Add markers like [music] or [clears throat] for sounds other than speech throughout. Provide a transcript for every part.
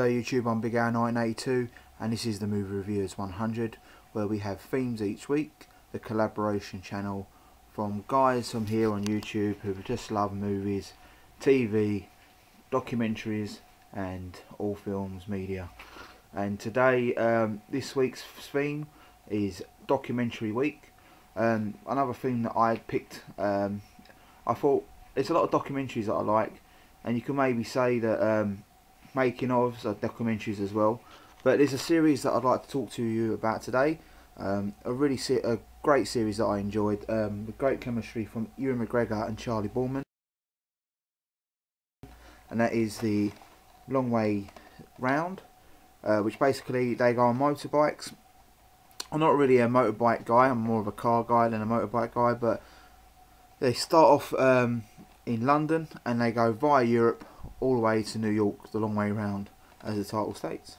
Hello YouTube, I'm Big Al 1982 and this is the Movie Reviewers 100 where we have themes each week, the collaboration channel from guys from here on YouTube who just love movies, TV, documentaries and all films media. And today, um, this week's theme is documentary week. Um, another thing that I picked, um, I thought there's a lot of documentaries that I like and you can maybe say that um, making ofs are documentaries as well. But there's a series that I'd like to talk to you about today. Um, a really se a great series that I enjoyed. Um, with great chemistry from Ewan McGregor and Charlie Boorman, and that is the Long Way Round, uh, which basically they go on motorbikes. I'm not really a motorbike guy. I'm more of a car guy than a motorbike guy, but they start off um, in London and they go via Europe all the way to New York, the long way round, as the title states.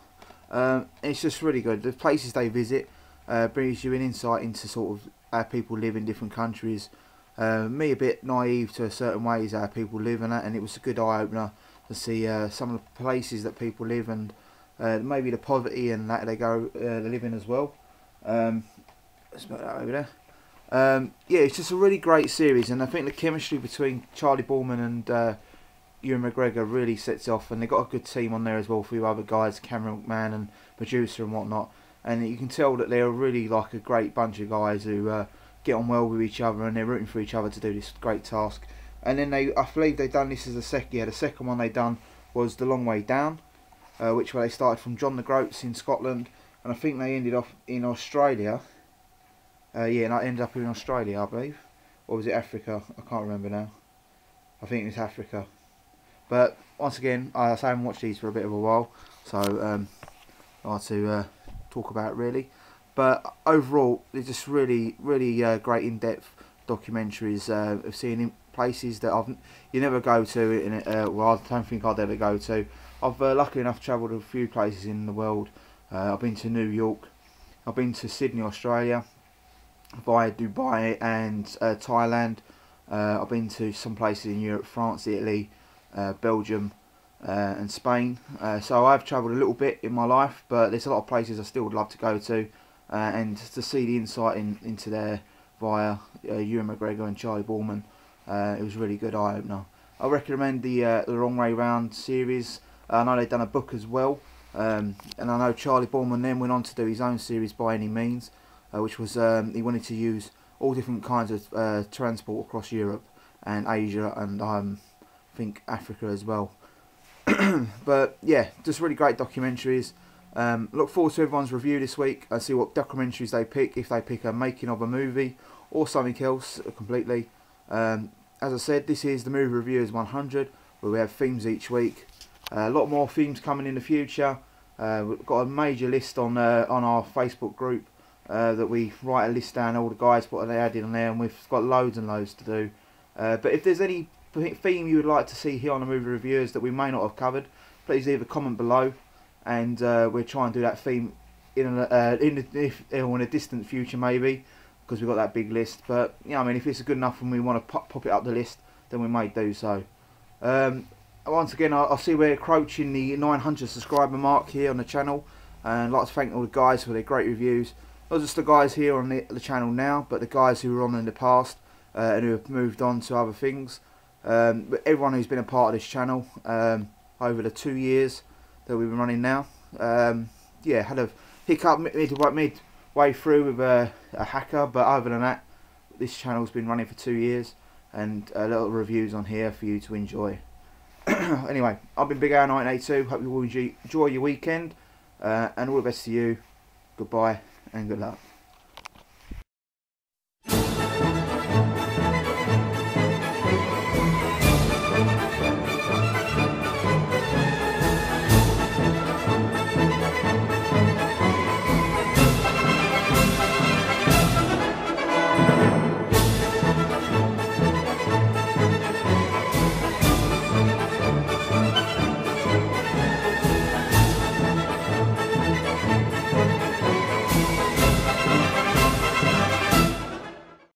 Um, it's just really good. The places they visit uh, brings you an insight into sort of how people live in different countries. Uh, me a bit naive to certain ways how people live and that, and it was a good eye opener to see uh, some of the places that people live and uh, maybe the poverty and that they go uh, they live in as well. Um, let's put that over there. Um, yeah, it's just a really great series, and I think the chemistry between Charlie Boorman and uh, Ewan McGregor really sets off, and they've got a good team on there as well, a few other guys, Cameron McMahon and producer and whatnot, and you can tell that they're really like a great bunch of guys who uh, get on well with each other, and they're rooting for each other to do this great task. And then they, I believe they've done this as a second. Yeah, the second one they done was the Long Way Down, uh, which where they started from John o' Groats in Scotland, and I think they ended off in Australia uh, yeah, and I ended up in Australia, I believe. Or was it Africa? I can't remember now. I think it was Africa. But once again, I haven't watched these for a bit of a while, so um, I want to uh, talk about really. But overall, they're just really, really uh, great in-depth documentaries uh, of seeing places that I've you never go to. It, uh, well, I don't think I'd ever go to. I've uh, lucky enough travelled to a few places in the world. Uh, I've been to New York. I've been to Sydney, Australia via Dubai and uh, Thailand. Uh, I've been to some places in Europe, France, Italy, uh, Belgium uh, and Spain. Uh, so I've travelled a little bit in my life, but there's a lot of places I still would love to go to. Uh, and to see the insight in, into there via Ewan McGregor and Charlie Boorman, it was a really good eye-opener. I recommend the, the Long Way Round series. I know they've done a book as well. Um, and I know Charlie Boorman then went on to do his own series by any means uh, which was um, he wanted to use all different kinds of uh, transport across Europe and Asia and um, I think Africa as well. [clears throat] but yeah, just really great documentaries. Um, look forward to everyone's review this week. and see what documentaries they pick, if they pick a making of a movie or something else completely. Um, as I said, this is the Movie Reviewers 100, where we have themes each week. Uh, a lot more themes coming in the future. Uh, we've got a major list on uh, on our Facebook group uh, that we write a list down all the guys what they added on there and we've got loads and loads to do. Uh, but if there's any theme you would like to see here on the movie reviewers that we may not have covered please leave a comment below and uh, we'll try and do that theme in a, uh, in, a, if, in a distant future maybe because we've got that big list. But yeah I mean if it's good enough and we want to pop, pop it up the list then we may do so. Um, once again I, I see we're approaching the 900 subscriber mark here on the channel and I'd like to thank all the guys for their great reviews not just the guys here on the, the channel now, but the guys who were on in the past uh, and who have moved on to other things. Um, everyone who's been a part of this channel um, over the two years that we've been running now. Um, yeah, had a hiccup midway, midway through with a, a, hacker, but other than that, this channel's been running for two years and a little reviews on here for you to enjoy. [clears throat] anyway, I've been Big Al 1982. Hope you all enjoy your weekend uh, and all the best to you. Goodbye luck.